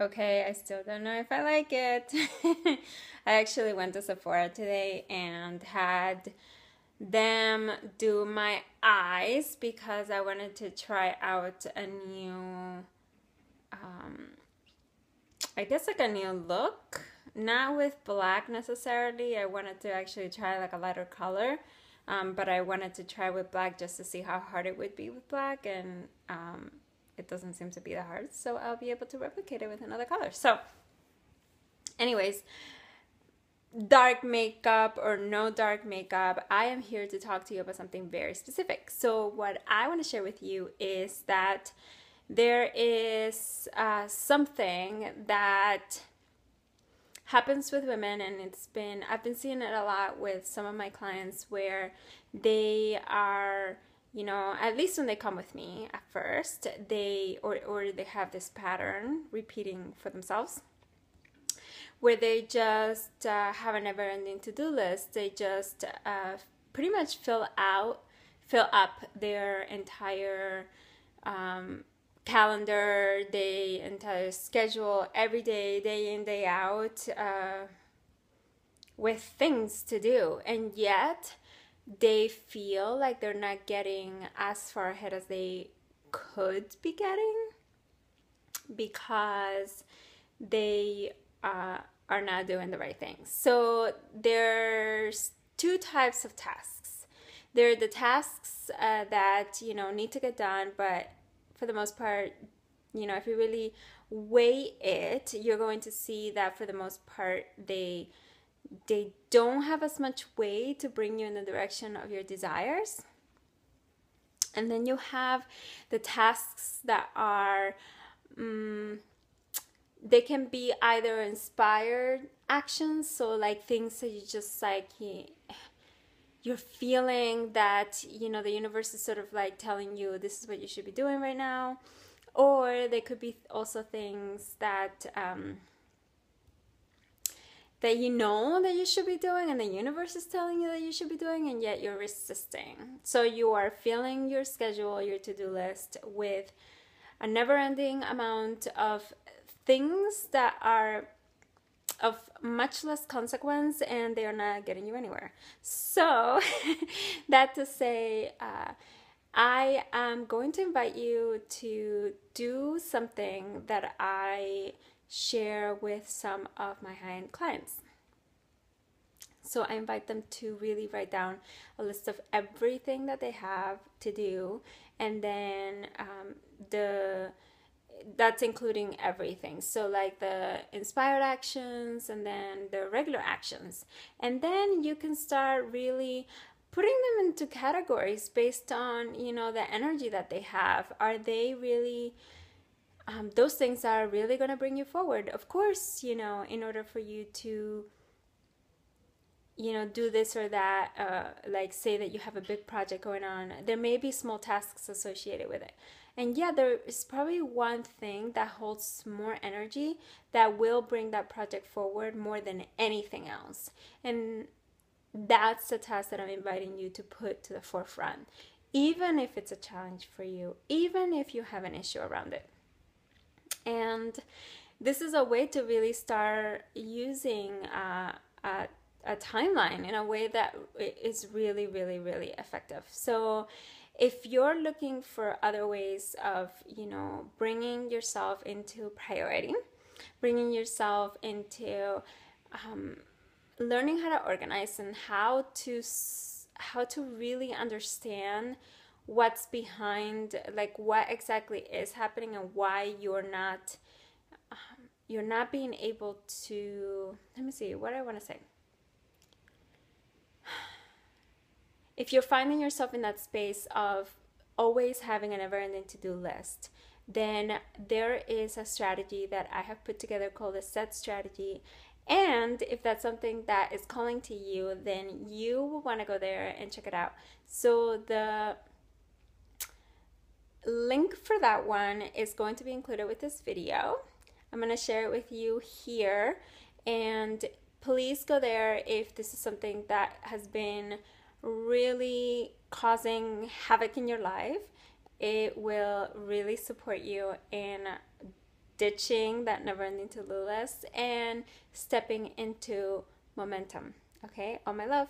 okay. I still don't know if I like it. I actually went to Sephora today and had them do my eyes because I wanted to try out a new, um, I guess like a new look. Not with black necessarily. I wanted to actually try like a lighter color. Um, but I wanted to try with black just to see how hard it would be with black, and um, it doesn't seem to be that hard. So I'll be able to replicate it with another color. So, anyways, dark makeup or no dark makeup, I am here to talk to you about something very specific. So, what I want to share with you is that there is uh, something that happens with women and it's been I've been seeing it a lot with some of my clients where they are you know at least when they come with me at first they or or they have this pattern repeating for themselves where they just uh, have a never ending to-do list they just uh, pretty much fill out fill up their entire um, calendar, day entire schedule every day, day in, day out, uh, with things to do. And yet they feel like they're not getting as far ahead as they could be getting because they uh, are not doing the right things. So there's two types of tasks. There are the tasks uh, that you know need to get done, but for the most part, you know, if you really weigh it, you're going to see that for the most part they they don't have as much way to bring you in the direction of your desires. And then you have the tasks that are um, they can be either inspired actions, so like things that you just like you're feeling that you know the universe is sort of like telling you this is what you should be doing right now or they could be also things that um, that you know that you should be doing and the universe is telling you that you should be doing and yet you're resisting so you are filling your schedule your to-do list with a never-ending amount of things that are of much less consequence and they are not getting you anywhere. So, that to say, uh, I am going to invite you to do something that I share with some of my high end clients. So I invite them to really write down a list of everything that they have to do, and then um, the that's including everything. So, like the inspired actions and then the regular actions. And then you can start really putting them into categories based on, you know, the energy that they have. Are they really. Um, those things are really going to bring you forward. Of course, you know, in order for you to you know do this or that uh, like say that you have a big project going on there may be small tasks associated with it and yeah, there is probably one thing that holds more energy that will bring that project forward more than anything else. And that's the task that I'm inviting you to put to the forefront, even if it's a challenge for you, even if you have an issue around it. And this is a way to really start using uh, a, a timeline in a way that is really, really, really effective. So, if you're looking for other ways of you know bringing yourself into priority bringing yourself into um, learning how to organize and how to how to really understand what's behind like what exactly is happening and why you're not um, you're not being able to let me see what i want to say if you're finding yourself in that space of always having a never ending to do list, then there is a strategy that I have put together called a set strategy. And if that's something that is calling to you, then you will want to go there and check it out. So the link for that one is going to be included with this video. I'm going to share it with you here. And please go there if this is something that has been really causing havoc in your life, it will really support you in ditching that never ending to do list and stepping into momentum. Okay, all my love.